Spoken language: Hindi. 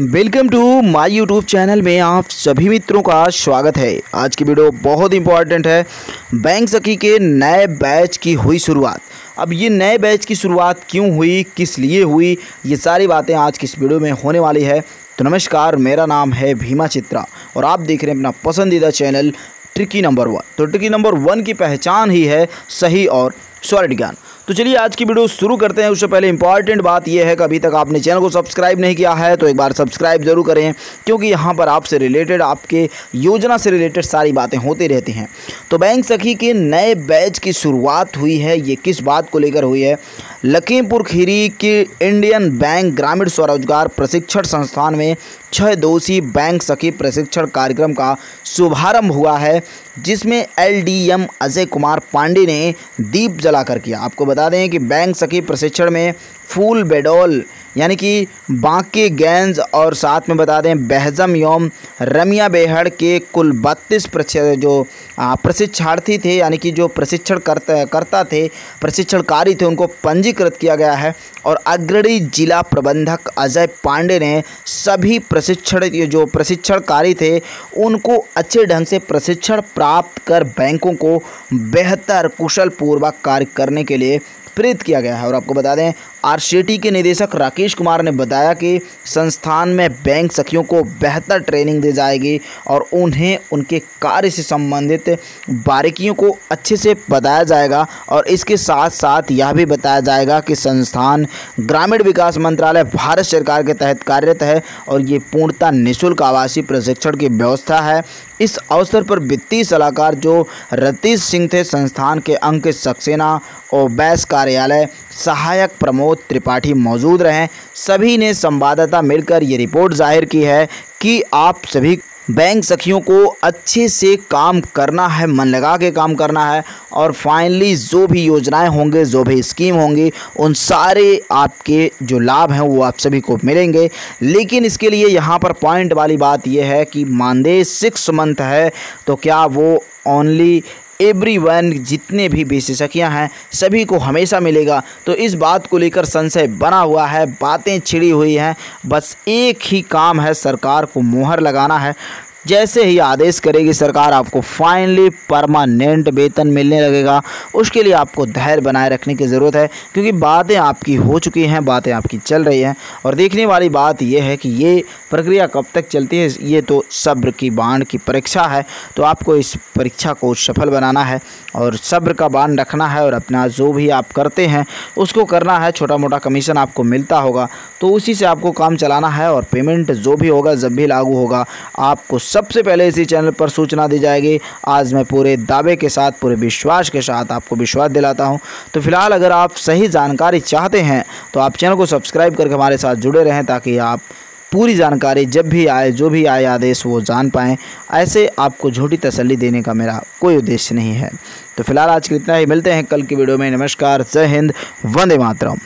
Welcome to my YouTube channel में आप सभी मित्रों का स्वागत है। आज की वीडियो बहुत इंपॉर्टेंट है। बैंक सखी के नए बैच की हुई शुरुआत। अब ये नए बैच की शुरुआत क्यों हुई, किस लिए हुई, ये सारी बातें आज की इस वीडियो में होने वाली है। तो नमस्कार, मेरा नाम है भीमा चित्रा और आप देख रहे हैं अपना पसंदीदा चैनल ट्रिकी नंबर वन। तो ट्रिकी नंबर वन की पहचान ही है सही और सॉलिड ज्ञान। तो चलिए आज की वीडियो शुरू करते हैं। उससे पहले इंपॉर्टेंट बात यह है कि अभी तक आपने चैनल को सब्सक्राइब नहीं किया है तो एक बार सब्सक्राइब ज़रूर करें, क्योंकि यहाँ पर आपसे रिलेटेड आपके योजना से रिलेटेड सारी बातें होती रहती हैं। तो बैंक सखी के नए बैच की शुरुआत हुई है, ये किस बात को लेकर हुई है? लखीमपुर खीरी के इंडियन बैंक ग्रामीण स्वरोजगार प्रशिक्षण संस्थान में छः दोषी बैंक सखी प्रशिक्षण कार्यक्रम का शुभारंभ हुआ है। जिसमें एलडीएम अजय कुमार पांडे ने दीप जलाकर किया। आपको बता दें कि बैंक सखी प्रशिक्षण में फूल बेडोल, यानी कि बांके गेंज और साथ में बता दें बहजम योम, रमिया बेहड़ के कुल बत्तीस जो प्रशिक्षार्थी थे, यानी कि जो प्रशिक्षण करता करता थे, प्रशिक्षणकारी थे, उनको पंजीकृत किया गया है। और अग्रणी जिला प्रबंधक अजय पांडे ने सभी प्रशिक्षण जो प्रशिक्षणकारी थे, उनको अच्छे ढंग से प्रशिक्षण प्राप्त कर बैंकों को बेहतर कुशल पूर्वक कार्य करने के लिए प्रेरित किया गया है। और आपको बता दें आरसीटी के निदेशक राकेश कुमार ने बताया कि संस्थान में बैंक सखियों को बेहतर ट्रेनिंग दी जाएगी और उन्हें उनके कार्य से संबंधित बारीकियों को अच्छे से बताया जाएगा और इसके साथ साथ यह भी बताया जाएगा कि संस्थान ग्रामीण विकास मंत्रालय भारत सरकार के तहत कार्यरत है और ये पूर्णतः निःशुल्क आवासीय प्रशिक्षण की व्यवस्था है। इस अवसर पर वित्तीय सलाहकार जो रतीश सिंह थे, संस्थान के अंकित सक्सेना और बैस कार्यालय सहायक प्रमोद त्रिपाठी मौजूद रहे। सभी ने संवाददाता मिलकर ये रिपोर्ट ज़ाहिर की है कि आप सभी बैंक सखियों को अच्छे से काम करना है, मन लगा के काम करना है और फाइनली जो भी योजनाएँ होंगे, जो भी स्कीम होंगी, उन सारे आपके जो लाभ हैं वो आप सभी को मिलेंगे। लेकिन इसके लिए यहाँ पर पॉइंट वाली बात यह है कि मानदेय सिक्स मंथ है तो क्या वो ओनली एवरी वन जितने भी विशेषज्ञ हैं, सभी को हमेशा मिलेगा। तो इस बात को लेकर संशय बना हुआ है, बातें छिड़ी हुई हैं। बस एक ही काम है, सरकार को मुहर लगाना है। जैसे ही आदेश करेगी सरकार, आपको फाइनली परमानेंट वेतन मिलने लगेगा। उसके लिए आपको धैर्य बनाए रखने की ज़रूरत है, क्योंकि बातें आपकी हो चुकी हैं, बातें आपकी चल रही हैं। और देखने वाली बात यह है कि ये प्रक्रिया कब तक चलती है, ये तो सब्र की बाण की परीक्षा है। तो आपको इस परीक्षा को सफल बनाना है और सब्र का बाण रखना है और अपना जो भी आप करते हैं, उसको करना है। छोटा मोटा कमीशन आपको मिलता होगा तो उसी से आपको काम चलाना है और पेमेंट जो भी होगा, जब भी लागू होगा, आपको सबसे पहले इसी चैनल पर सूचना दी जाएगी। आज मैं पूरे दावे के साथ, पूरे विश्वास के साथ आपको विश्वास दिलाता हूँ। तो फ़िलहाल अगर आप सही जानकारी चाहते हैं तो आप चैनल को सब्सक्राइब करके हमारे साथ जुड़े रहें ताकि आप पूरी जानकारी जब भी आए, जो भी आए आदेश, वो जान पाएँ। ऐसे आपको झूठी तसल्ली देने का मेरा कोई उद्देश्य नहीं है। तो फ़िलहाल आज के इतना ही। मिलते हैं कल की वीडियो में। नमस्कार। जय हिंद। वंदे मातरम।